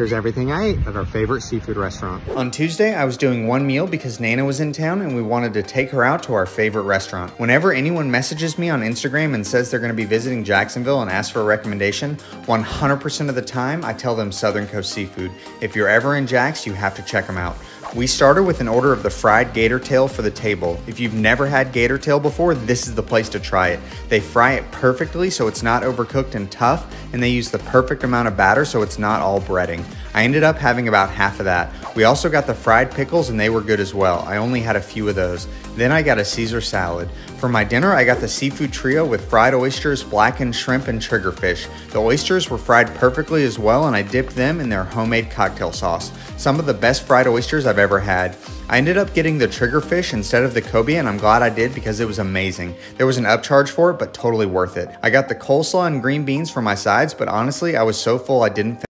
Here's everything I ate at our favorite seafood restaurant. On Tuesday, I was doing one meal because Nana was in town and we wanted to take her out to our favorite restaurant. Whenever anyone messages me on Instagram and says they're going to be visiting Jacksonville and ask for a recommendation, 100% of the time I tell them Southern Coast Seafood. If you're ever in Jax, you have to check them out. We started with an order of the fried gator tail for the table. If you've never had gator tail before, this is the place to try it. They fry it perfectly so it's not overcooked and tough, and they use the perfect amount of batter so it's not all breading. I ended up having about half of that. We also got the fried pickles and they were good as well. I only had a few of those. Then I got a Caesar salad. For my dinner, I got the seafood trio with fried oysters, blackened shrimp, and triggerfish. The oysters were fried perfectly as well, and I dipped them in their homemade cocktail sauce. Some of the best fried oysters I've ever had. I ended up getting the triggerfish instead of the cobia and I'm glad I did because it was amazing. There was an upcharge for it, but totally worth it. I got the coleslaw and green beans for my sides, but honestly, I was so full I didn't